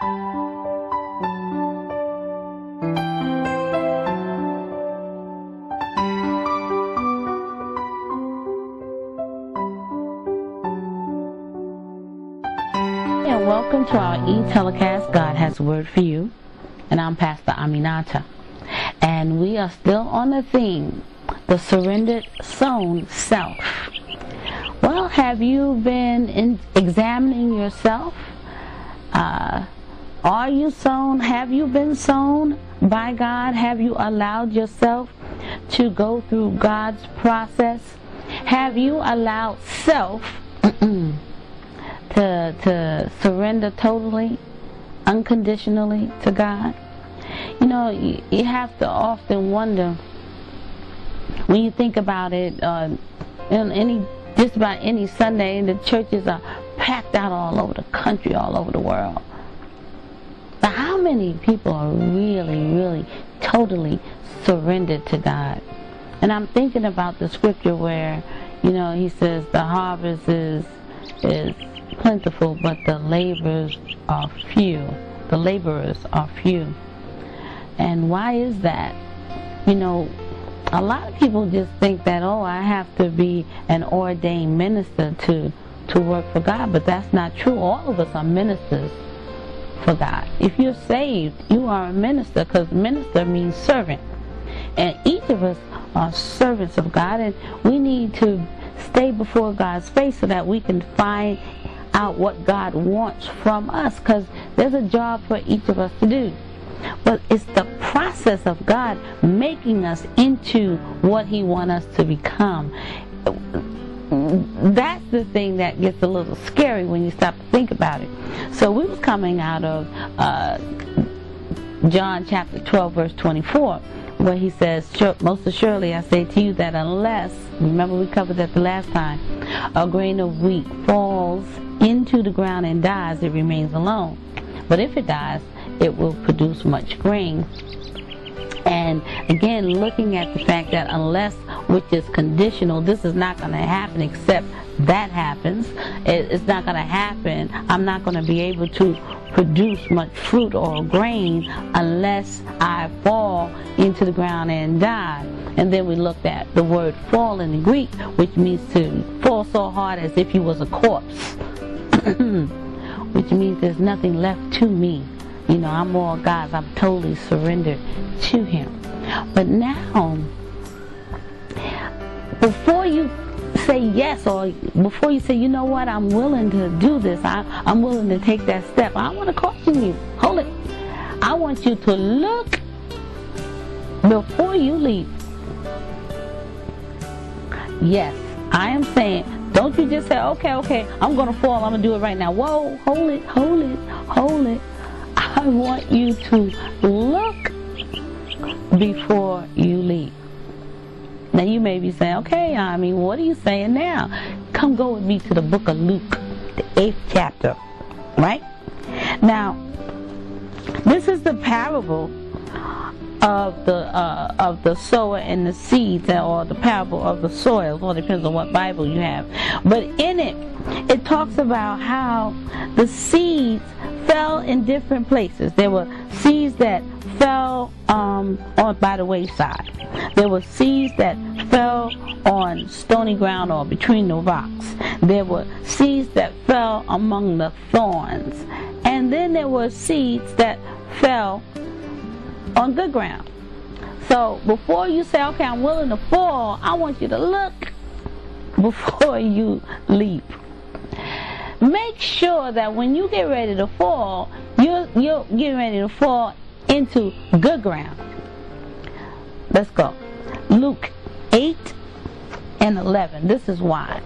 And welcome to our e-telecast, God Has a Word for You. And I'm Pastor Aminata. And we are still on the theme, the surrendered sown self. Well, have you been in examining yourself? Uh, are you sown? Have you been sown by God? Have you allowed yourself to go through God's process? Have you allowed self to, to surrender totally, unconditionally to God. You know, you, you have to often wonder when you think about it. Uh, in any just about any Sunday, the churches are packed out all over the country, all over the world. How many people are really, really, totally surrendered to God? And I'm thinking about the scripture where, you know, he says the harvest is is plentiful, but the laborers are few. The laborers are few. And why is that? You know, a lot of people just think that, oh, I have to be an ordained minister to, to work for God, but that's not true. All of us are ministers for God. If you're saved, you are a minister because minister means servant. And each of us are servants of God, and we need to stay before God's face so that we can find out what God wants from us because there's a job for each of us to do. But it's the process of God making us into what He wants us to become. That's the thing that gets a little scary when you stop to think about it. So we was coming out of uh, John chapter 12, verse 24 where he says, Most assuredly I say to you that unless, remember we covered that the last time, a grain of wheat falls into the ground and dies, it remains alone. But if it dies, it will produce much grain. And again, looking at the fact that unless, which is conditional, this is not going to happen except that happens. It's not going to happen. I'm not going to be able to produce much fruit or grain unless I fall into the ground and die. And then we looked at the word fall in the Greek, which means to fall so hard as if you was a corpse. which means there's nothing left to me. You know, I'm all God's. I'm totally surrendered to Him. But now, before you say yes or before you say, you know what, I'm willing to do this, I, I'm willing to take that step, I want to caution you. Hold it. I want you to look before you leave. Yes, I am saying, don't you just say, okay, okay, I'm going to fall, I'm going to do it right now. Whoa, hold it, hold it, hold it. I want you to look before you leave. Now you may be saying, okay, I mean, what are you saying now? Come go with me to the book of Luke, the eighth chapter, right? Now, this is the parable of the uh, of the sower and the seeds, or the parable of the soil. It depends on what Bible you have. But in it, it talks about how the seeds fell in different places. There were seeds that fell um, on by the wayside. There were seeds that fell on stony ground or between the rocks. There were seeds that fell among the thorns. And then there were seeds that fell on good ground. So before you say, okay, I'm willing to fall, I want you to look before you leap. Make sure that when you get ready to fall, you're, you're getting ready to fall into good ground. Let's go. Luke 8 and 11. This is why.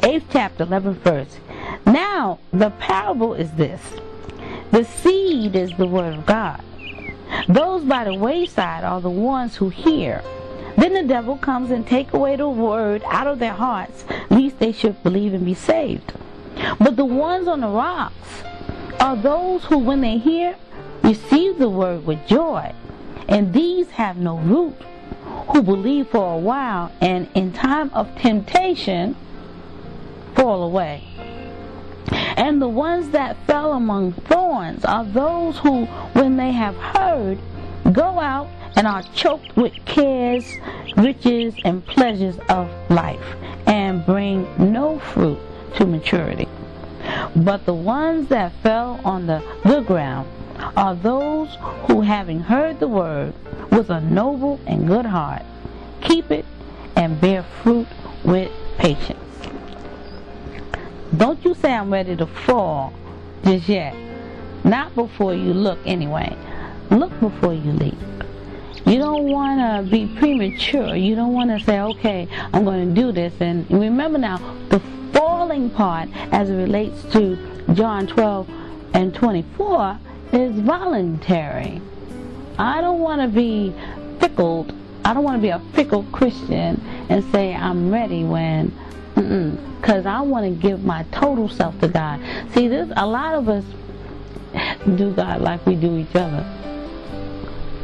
8th chapter, 11th verse. Now, the parable is this the seed is the word of God. Those by the wayside are the ones who hear. Then the devil comes and take away the word out of their hearts, lest they should believe and be saved. But the ones on the rocks are those who, when they hear, receive the word with joy. And these have no root, who believe for a while, and in time of temptation fall away. And the ones that fell among thorns are those who, when they have heard, go out and are choked with cares, riches, and pleasures of life, and bring no fruit to maturity. But the ones that fell on the good ground are those who, having heard the word with a noble and good heart, keep it and bear fruit with patience. Don't you say I'm ready to fall just yet. Not before you look, anyway. Look before you leap. You don't want to be premature. You don't want to say, okay, I'm going to do this. And remember now, the falling part as it relates to John 12 and 24 is voluntary. I don't want to be fickled. I don't want to be a fickle Christian and say I'm ready when because I want to give my total self to God. See, this a lot of us do God like we do each other.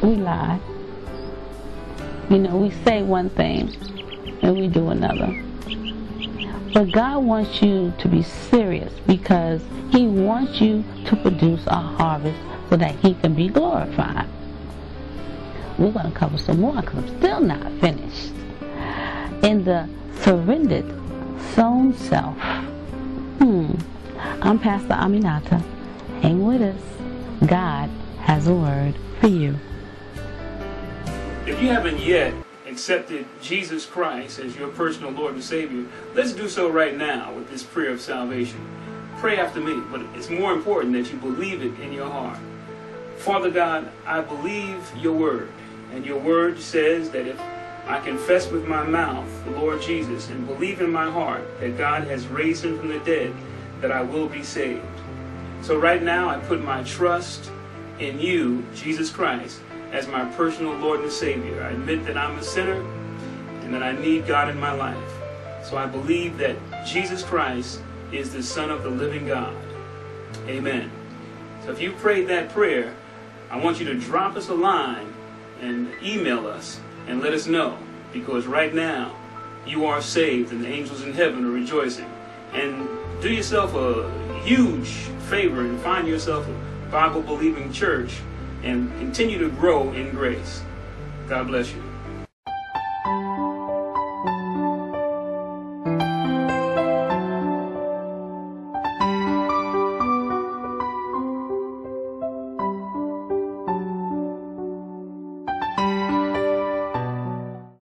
We lie. You know, we say one thing and we do another. But God wants you to be serious because He wants you to produce a harvest so that He can be glorified. We're going to cover some more because I'm still not finished. In the surrendered sown self. Hmm. I'm Pastor Aminata. Hang with us. God has a word for you. If you haven't yet accepted Jesus Christ as your personal Lord and Savior, let's do so right now with this prayer of salvation. Pray after me, but it's more important that you believe it in your heart. Father God, I believe your word, and your word says that if I confess with my mouth the Lord Jesus and believe in my heart that God has raised him from the dead, that I will be saved. So right now I put my trust in you, Jesus Christ, as my personal Lord and Savior. I admit that I'm a sinner and that I need God in my life. So I believe that Jesus Christ is the Son of the living God. Amen. So if you prayed that prayer, I want you to drop us a line and email us and let us know because right now you are saved and the angels in heaven are rejoicing. And do yourself a huge favor and find yourself a Bible believing church and continue to grow in grace. God bless you.